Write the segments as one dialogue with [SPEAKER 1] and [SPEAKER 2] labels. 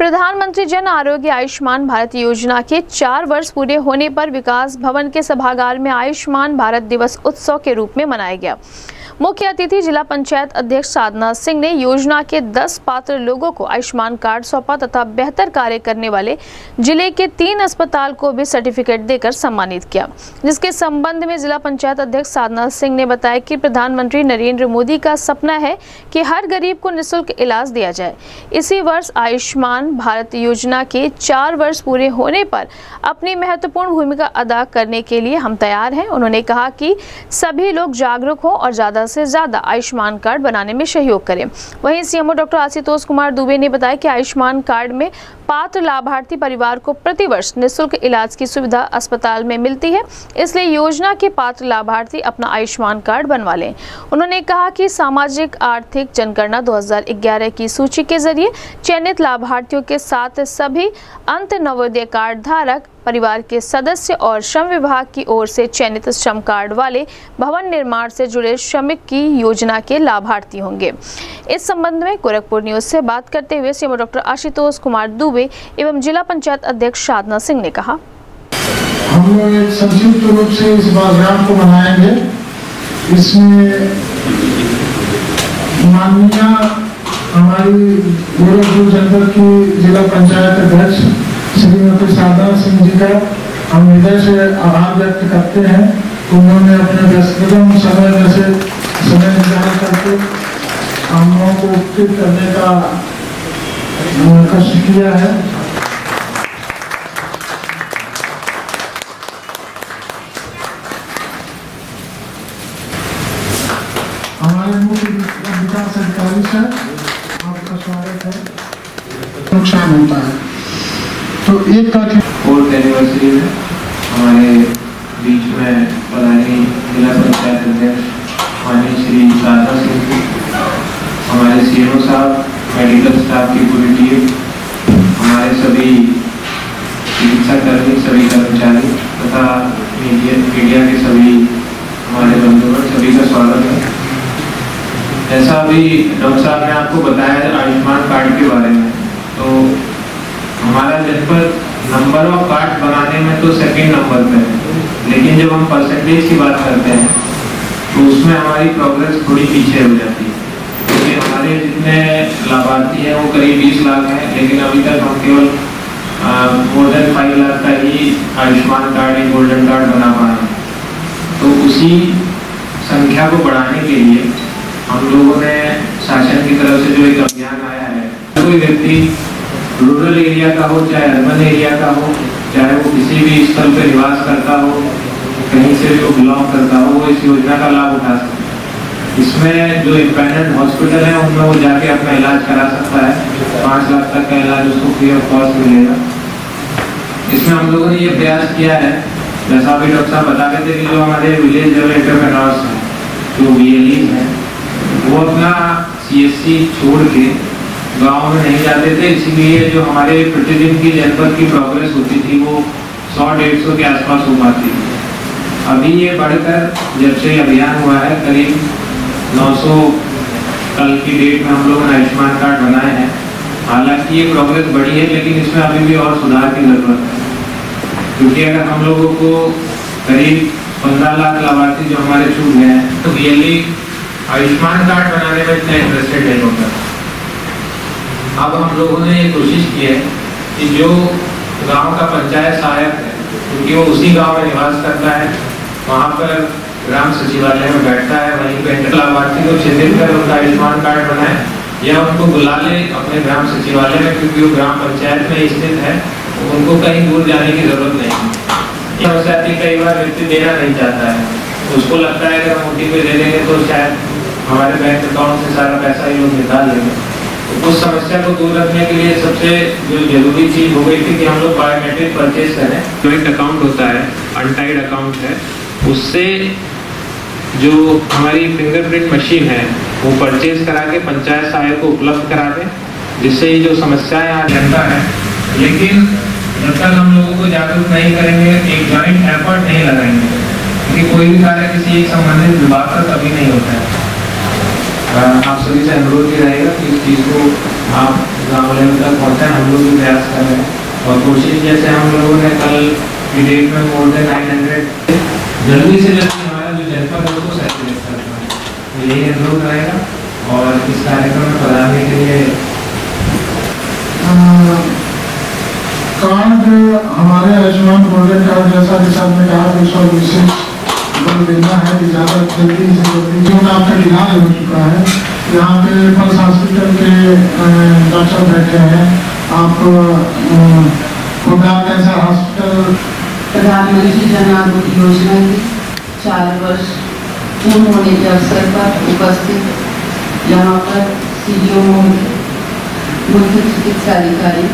[SPEAKER 1] प्रधानमंत्री जन आरोग्य आयुष्मान भारत योजना के चार वर्ष पूरे होने पर विकास भवन के सभागार में आयुष्मान भारत दिवस उत्सव के रूप में मनाया गया। मुख्य अतिथि जिला पंचायत अध्यक्ष साधना सिंह ने योजना के 10 पात्र लोगों को आयुष्मान कार्ड सौंपा तथा बेहतर कार्य करने वाले ज़िले के तीन अस्पताल को भी सर्टिफिकेट देकर सम्मानित किया। जिसके संबंध में जिला पंचायत अध्यक्ष साधना सिंह ने बताया कि प्रधानमंत्री नरेंद्र मोदी का सपना है कि हर गरीब को निःशुल्क इलाज दिया जाए। इसी वर्ष आयुष्मान भारत योजना के चार वर्ष पूरे होने पर अपनी महत्वपूर्ण भूमिका अदा करने के लिए हम तैयार हैं। उन्होंने कहा कि सभी लोग जागरूक हों और ज़्यादा से ज़्यादा आयुष्मान कार्ड बनाने में सहयोग करें। वहीं सीएमओ डॉक्टर आशुतोष कुमार दुबे ने बताया कि आयुष्मान कार्ड में पात्र लाभार्थी परिवार को प्रतिवर्ष निःशुल्क इलाज की सुविधा अस्पताल में मिलती है। इसलिए योजना के पात्र लाभार्थी अपना आयुष्मान कार्ड बनवा लें। उन्होंने कहा कि सामाजिक, आर्थिक जनगणना 2011 की सूची के ज़रिए चयनित लाभार्थियों के साथ सभी अंत नवोदय कार्ड धारक परिवार के सदस्य और श्रम विभाग की ओर से चयनित श्रम कार्ड वाले भवन निर्माण से जुड़े श्रमिक की योजना के लाभार्थी होंगे। इस संबंध में गोरखपुर न्यूज़ से बात करते हुए सीएम डॉक्टर आशुतोष कुमार दुबे एवं जिला पंचायत अध्यक्ष साधना सिंह ने कहा।
[SPEAKER 2] हम लोग रूप से इस प्रोग्राम को बनाएँगे इसमें माननीय हमारी गोरखपुर जनपद की जिला पंचायत अध्यक्ष श्रीमती शारदा सिंह का हम हृदय से आभार व्यक्त करते हैं। उन्होंने अपने व्यस्ततम समय में से समय निकाल करके हम लोगों को उपकृत करने का कष्ट किया है। आपका स्वागत है। नुकसान होता है तो एक का
[SPEAKER 3] फोर्थ एनिवर्सरी में हमारे बीच में पधारी जिला पंचायत अध्यक्ष माननीय श्री शारदा सिंह हमारे सी साहब मेडिकल स्टाफ की पूरी टीम हमारे सभी चिकित्सा कर्मी सभी कर्मचारी तथा मीडिया मीडिया के सभी हमारे बंधुगण, सभी का स्वागत है। जैसा अभी डॉक्टर साहब ने आपको बताया आयुष्मान कार्ड के बारे में तो हमारा जनपद नंबर ऑफ़ कार्ड बनाने में तो सेकंड नंबर पे है। लेकिन जब हम परसेंटेज की बात करते हैं तो उसमें हमारी प्रोग्रेस थोड़ी पीछे हो जाती है। क्योंकि हमारे जितने लाभार्थी हैं, वो करीब 20 लाख हैं, लेकिन अभी तक हम केवल मोर देन फाइव लाख का ही आयुष्मान कार्ड या गोल्डन कार्ड बना पाए हैं। तो उसी संख्या को बढ़ाने के लिए हम लोगों ने शासन की तरफ़ से जो एक अभियान आया है कोई व्यक्ति रूरल एरिया का हो, चाहे अर्बन एरिया का हो, चाहे वो किसी भी स्थल पर निवास करता हो, कहीं से भी वो बिलोंग करता हो, वो इस योजना का लाभ उठा सकता है। इसमें जो इंडिपेंडेंट हॉस्पिटल है, उनमें वो जाके अपना इलाज करा सकता है। पाँच लाख तक का इलाज उसको फ्री ऑफ़ कॉस्ट मिलेगा। इसमें हम लोगों ने ये प्रयास किया है, जैसा अभी डॉक्टर साहब बता रहे थे कि जो हमारे विलेज लेवल एंटरप्रेन्योर्स हैं, जो बी हैं, वो अपना सीएससी छोड़ के गाँव में नहीं जाते थे, इसीलिए जो हमारे प्रतिदिन की जनपद की प्रोग्रेस होती थी, वो सौ, डेढ़ सौ के आसपास हो पाती थी। अभी ये बढ़कर, जब से अभियान हुआ है, करीब 900 कल की डेट में हम लोगों ने आयुष्मान कार्ड बनाए हैं। हालाँकि ये प्रोग्रेस बढ़ी है, लेकिन इसमें अभी भी और सुधार की ज़रूरत है। क्योंकि अगर हम लोगों को करीब पंद्रह लाख लाभार्थी जो हमारे छूट गए हैं तो रियली आयुष्मान कार्ड बनाने में इतना इंटरेस्टेड नहीं होता। अब हम लोगों ने ये कोशिश की है कि जो गाँव का पंचायत सहायक है, क्योंकि वो उसी गाँव में निवास करता है, वहाँ पर ग्राम सचिवालय में बैठता है, वहीं पे लाभार्थी को चिन्हित कर उनका आयुष्मान कार्ड बनाए। या उनको बुला ले अपने ग्राम सचिवालय में, क्योंकि वो ग्राम पंचायत में स्थित है, उनको कहीं दूर जाने की ज़रूरत नहीं आती कई बार व्यक्ति देना नहीं चाहता है। उसको लगता है अगर हम ओटी पे दे देंगे तो शायद हमारे बैंक अकाउंट से सारा पैसा ही लोग निकाल लेंगे। उस समस्या को दूर रखने के लिए सबसे जो ज़रूरी चीज़ हो गई थी कि हम लोग बायोमेट्रिक परचेज करें। जो एक अकाउंट होता है अनटाइड अकाउंट है। उससे जो हमारी फिंगरप्रिंट मशीन है वो परचेज करा के पंचायत सहायक को उपलब्ध करा दें जिससे ये जो समस्याएँ यहाँ जनता है। लेकिन जब तक हम लोगों को जागरूक नहीं करेंगे एक ज्वाइंट एफर्ट नहीं लगाएँगे। क्योंकि कोई भी कार्य किसी एक संबंधित विभाग का कभी नहीं होता है। आप सभी से अनुरोध ये रहेगा कि इस चीज़ को आप गाँव लेवल तक पहुँचा हम लोग भी प्रयास कर रहे हैं। और कोशिश जैसे हम लोगों ने कल की डेट में मोर देन नाइन हंड्रेड जल्दी से जल्दी हमारा जो जनपद है उसको सैचुरेट करना है यही अनुरोध रहेगा। और इस कार्यक्रम में पधारने के लिए
[SPEAKER 2] कार्ड हमारे आयुष्मान गोल्डन कार्ड जैसा कि साहब ने कहा विशेष बल देना है ज़्यादा जल्दी से जल्दी जो आपका इलाज हो चुका है, यहाँ पे पल्स हॉस्पिटल के डॉक्टर बैठे हैं। आप खुदा कैंसर हॉस्पिटल
[SPEAKER 4] प्रधानमंत्री जन आरोग्य योजना की चार वर्ष पूर्ण होने के अवसर पर उपस्थित यहाँ पर सी महोदय मुख्य चिकित्सा अधिकारी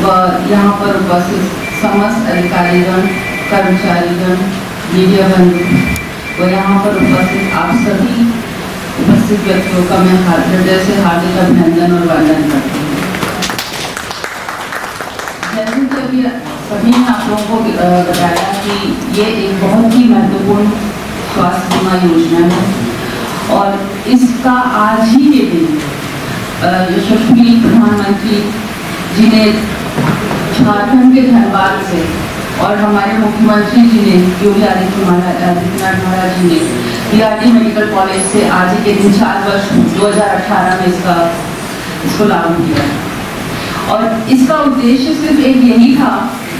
[SPEAKER 4] व यहाँ पर उपस्थित समस्त अधिकारीगण, कर्मचारीगण मीडिया बंधु व यहाँ पर उपस्थित आप सभी उपस्थित व्यक्तियों का मैं हृदय से हार्दिक अभिनंदन और वंदन करती हूँ। जैसे कि अभी सभी ने आप लोगों को बताया कि ये एक बहुत ही महत्वपूर्ण स्वास्थ्य बीमा योजना है और इसका आज ही के दिन यशस्वी प्रधानमंत्री जी ने झारखंड के धनबाद से और हमारे मुख्यमंत्री जी ने, योगी आदित्यनाथ महाराज जी ने बीआरडी मेडिकल कॉलेज से आज के दिन चार वर्ष 2018 में इसका, इसको लागू किया। और इसका उद्देश्य सिर्फ़ एक यही था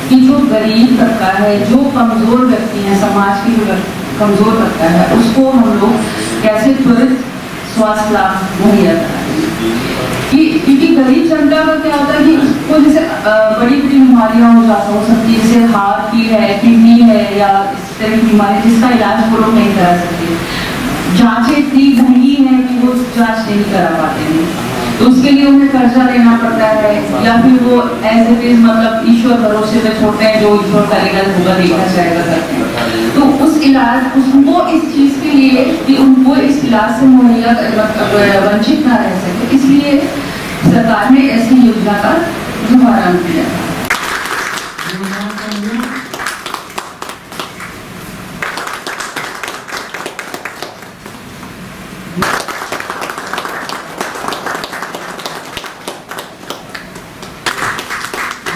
[SPEAKER 4] कि जो गरीब तबका है, जो कमज़ोर व्यक्ति है, समाज की जो कमज़ोर तबका है, उसको हम लोग कैसे त्वरित स्वास्थ्य लाभ मुहैया कराएँ। क्योंकि गरीब जनता का क्या होता है कि उसको जैसे बड़ी बड़ी बीमारियाँ हो जाती हो सकती है, जैसे हार्ट की है, किडनी है या इस तरह की बीमारी जिसका इलाज वो लोग नहीं करा सकते। जांचें इतनी महँगी हैं कि वो जाँच नहीं करा पाते हैं। तो उसके लिए उन्हें कर्जा लेना पड़ता है या फिर वो ऐसे भी मतलब ईश्वर भरोसे में छोड़ते हैं जो ईश्वर का करेगा होगा देखा जाएगा करते हैं। तो उस इलाज उसको इस चीज़ के लिए कि उनको इस इलाज से मुहैया मतलब वंचित ना रह सके। इसलिए सरकार ने ऐसी योजना का शुभारंभ किया।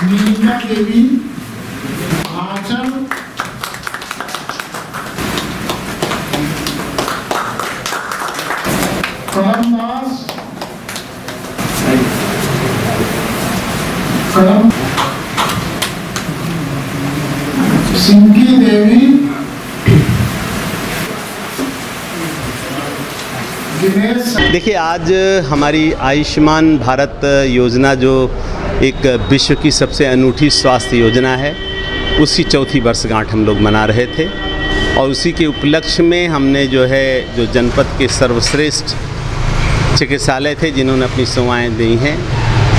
[SPEAKER 2] नीलिमा देवी आंचल करम दास करम सिंकी देवी
[SPEAKER 5] देखिए, आज हमारी आयुष्मान भारत योजना जो एक विश्व की सबसे अनूठी स्वास्थ्य योजना है। उसकी चौथी वर्षगांठ हम लोग मना रहे थे और उसी के उपलक्ष्य में हमने जो है, जो जनपद के सर्वश्रेष्ठ चिकित्सालय थे, जिन्होंने अपनी सेवाएँ दी हैं,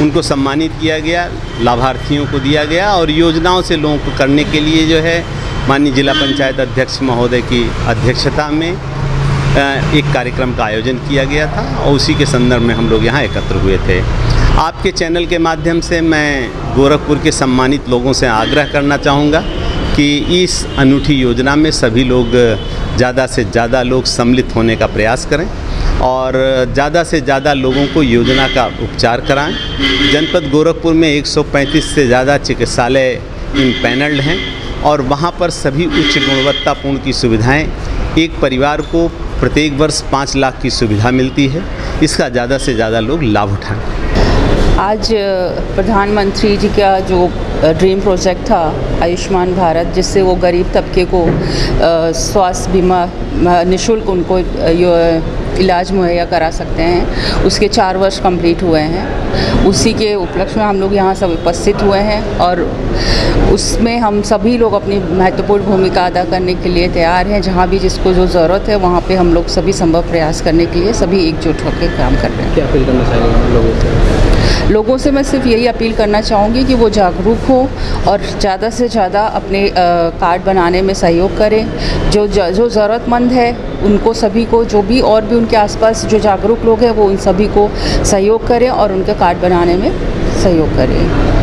[SPEAKER 5] उनको सम्मानित किया गया, लाभार्थियों को दिया गया और योजनाओं से लोगों को करने के लिए जो है, माननीय जिला पंचायत अध्यक्ष महोदय की अध्यक्षता में एक कार्यक्रम का आयोजन किया गया था और उसी के संदर्भ में हम लोग यहाँ एकत्र हुए थे। आपके चैनल के माध्यम से मैं गोरखपुर के सम्मानित लोगों से आग्रह करना चाहूँगा कि इस अनूठी योजना में सभी लोग ज़्यादा से ज़्यादा लोग सम्मिलित होने का प्रयास करें और ज़्यादा से ज़्यादा लोगों को योजना का उपचार कराएँ। जनपद गोरखपुर में 135 से ज़्यादा चिकित्सालय इन पैनल्ड हैं और वहाँ पर सभी उच्च गुणवत्तापूर्ण की सुविधाएँ एक परिवार को प्रत्येक वर्ष पाँच लाख की सुविधा मिलती है। इसका ज़्यादा से ज़्यादा लोग लाभ उठाएँ।
[SPEAKER 4] आज प्रधानमंत्री जी का जो ड्रीम प्रोजेक्ट था, आयुष्मान भारत, जिससे वो गरीब तबके को स्वास्थ्य बीमा निशुल्क उनको इलाज मुहैया करा सकते हैं। उसके चार वर्ष कंप्लीट हुए हैं। उसी के उपलक्ष्य में हम लोग यहाँ सब उपस्थित हुए हैं और उसमें हम सभी लोग अपनी महत्वपूर्ण भूमिका अदा करने के लिए तैयार हैं। जहाँ भी जिसको जो ज़रूरत है, वहाँ पे हम लोग सभी संभव प्रयास करने के लिए सभी एकजुट होकर काम कर रहे हैं।
[SPEAKER 6] क्या अपील करना लोगों
[SPEAKER 4] लोगों से मैं सिर्फ़ यही अपील करना चाहूँगी कि वो जागरूक हो और ज़्यादा से ज़्यादा अपने कार्ड बनाने में सहयोग करें। जो जो ज़रूरतमंद है, उनको सभी को, जो भी और भी उनके आसपास जो जागरूक लोग हैं, वो उन सभी को सहयोग करें और उनके कार्ड बनाने में सहयोग करें।